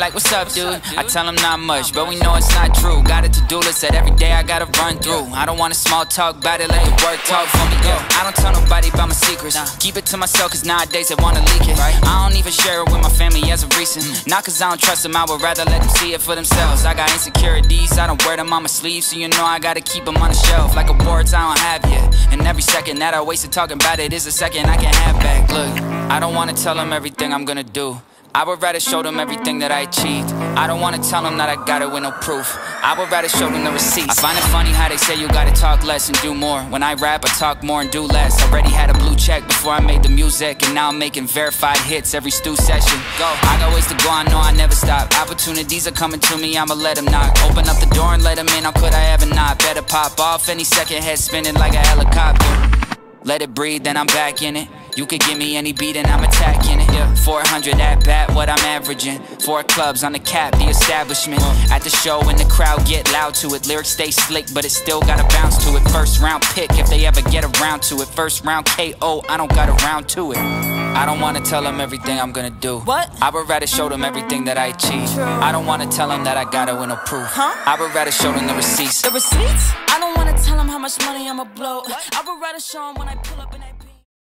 like, what's up, dude? I tell them not much, but we know it's not true. Got a to-do list that every day I gotta run through. I don't wanna small talk about it, let the work talk for me. Go. I don't tell nobody about my secrets. Keep it to myself, cause nowadays they wanna leak it. I don't even share it with my family as of recent. Not cause I don't trust them, I would rather let them see it for themselves. I got insecurities, I don't wear them on my sleeve, so you know I gotta keep them on the shelf. Like awards I don't have yet. And every second that I wasted talking about it is a second I can have back. Look, I don't wanna tell them everything I'm gonna do. I would rather show them everything that I achieved. I don't wanna tell them that I got it with no proof. I would rather show them the receipts. I find it funny how they say you gotta talk less and do more. When I rap, I talk more and do less. Already had a blue check before I made the music, and now I'm making verified hits every stew session. Go, I got ways to go, I know I never stop. Opportunities are coming to me, I'ma let them knock. Open up the door and let them in, how could I ever not? Better pop off any second, head spinning like a helicopter. Let it breathe, then I'm back in it. You could give me any beat and I'm attacking it. Yeah. 400 at bat, what I'm averaging. Four clubs on the cap, the establishment. At the show, when the crowd get loud to it. Lyrics stay slick, but it still got a bounce to it. First round pick if they ever get around to it. First round KO, I don't got around to it. I don't wanna tell them everything I'm gonna do. What? I would rather show them everything that I achieved. True. I don't wanna tell them that I got it with no proof. Huh? I would rather show them the receipts. The receipts? I don't wanna tell them how much money I'ma blow. I would rather show them when I pull up and they